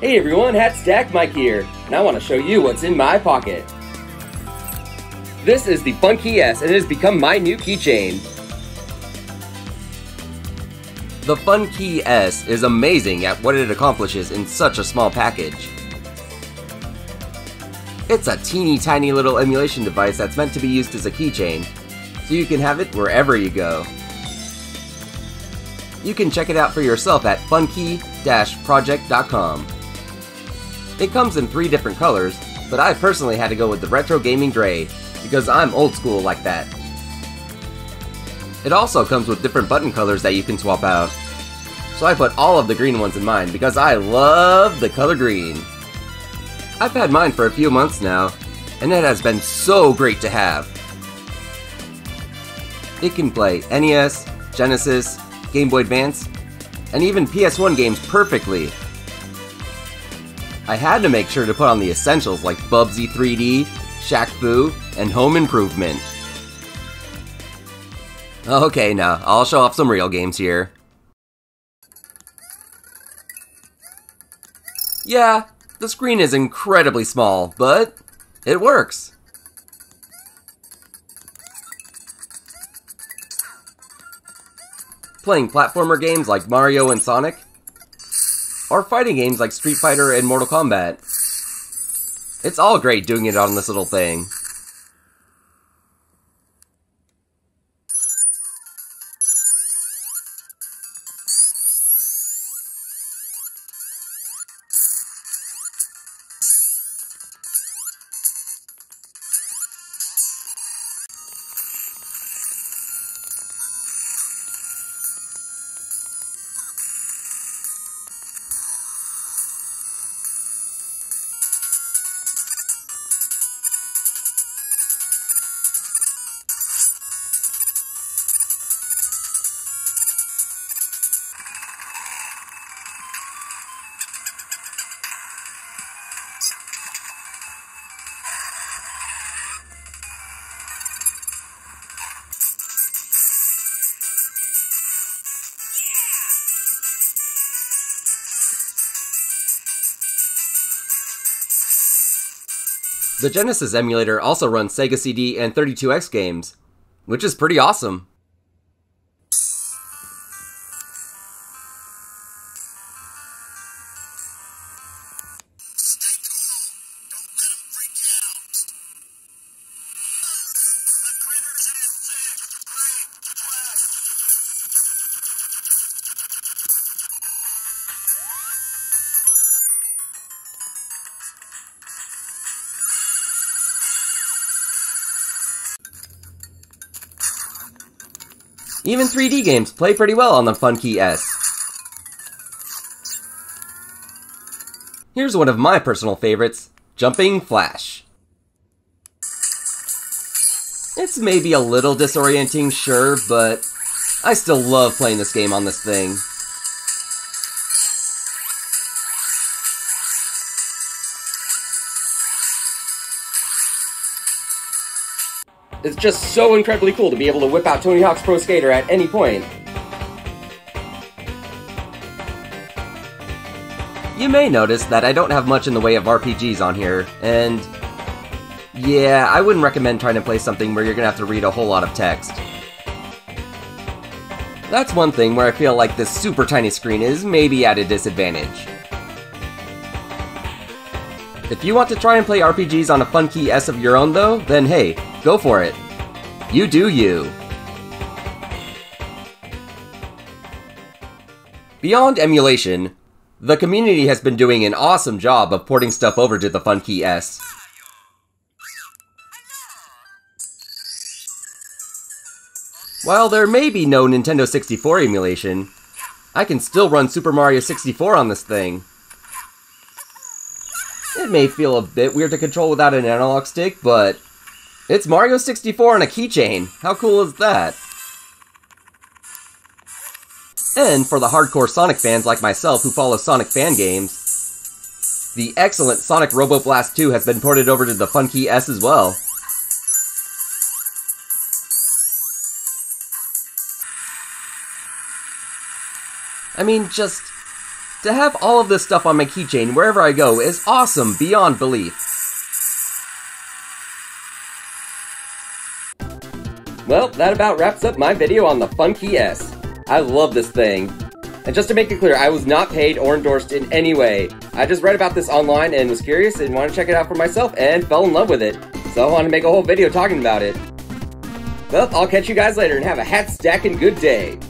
Hey everyone, Hat Stack Mike here, and I want to show you what's in my pocket. This is the FunKey S, and it has become my new keychain. The FunKey S is amazing at what it accomplishes in such a small package. It's a teeny tiny little emulation device that's meant to be used as a keychain, so you can have it wherever you go. You can check it out for yourself at funkey-project.com. It comes in three different colors, but I personally had to go with the Retro Gaming Gray, because I'm old school like that. It also comes with different button colors that you can swap out. So I put all of the green ones in mine because I love the color green. I've had mine for a few months now, and it has been so great to have. It can play NES, Genesis, Game Boy Advance, and even PS1 games perfectly, I had to make sure to put on the essentials like Bubsy 3D, Shaq Fu, and Home Improvement. Okay, now, I'll show off some real games here. Yeah, the screen is incredibly small, but it works. Playing platformer games like Mario and Sonic, or fighting games like Street Fighter and Mortal Kombat. It's all great doing it on this little thing. The Genesis emulator also runs Sega CD and 32X games, which is pretty awesome. Even 3D games play pretty well on the Funkey S. Here's one of my personal favorites, Jumping Flash. It's maybe a little disorienting, sure, but I still love playing this game on this thing. It's just so incredibly cool to be able to whip out Tony Hawk's Pro Skater at any point. You may notice that I don't have much in the way of RPGs on here, and yeah, I wouldn't recommend trying to play something where you're gonna have to read a whole lot of text. That's one thing where I feel like this super tiny screen is maybe at a disadvantage. If you want to try and play RPGs on a Funkey S of your own though, then hey, Go for it. You do you. Beyond emulation, the community has been doing an awesome job of porting stuff over to the Funkey S. While there may be no Nintendo 64 emulation, I can still run Super Mario 64 on this thing. It may feel a bit weird to control without an analog stick, but it's Mario 64 on a keychain. How cool is that? And for the hardcore Sonic fans like myself who follow Sonic fan games, the excellent Sonic Robo Blast 2 has been ported over to the Funkey S as well. I mean, just To have all of this stuff on my keychain wherever I go is awesome beyond belief. Well, that about wraps up my video on the FunKey S. I love this thing. And just to make it clear, I was not paid or endorsed in any way. I just read about this online and was curious and wanted to check it out for myself and fell in love with it. So I wanted to make a whole video talking about it. Well, I'll catch you guys later and have a hat stacking good day.